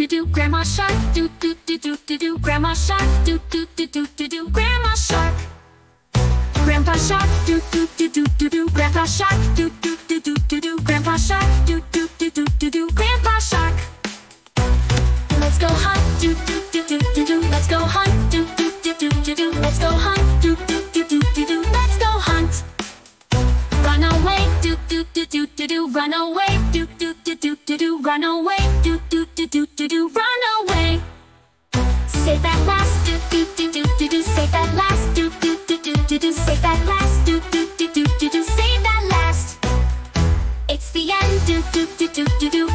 do do grandma shark, do do do do do do, grandma shark, do do do do do do, grandma shark. Grandpa shark, do do do do do do, grandpa shark, do do do do do do, grandpa shark, do do do do do do, grandpa shark. Let's go hunt, do do do do do do, let's go hunt, do do do do do do, let's go hunt, do do do do do do, let's go hunt. Run away, do do do do do do, run away, do do do do do do, run away, that last, do do do do do do, say that last, do do do do do do, say that last, do do do do do do, say that last. It's the end, do do do do do do,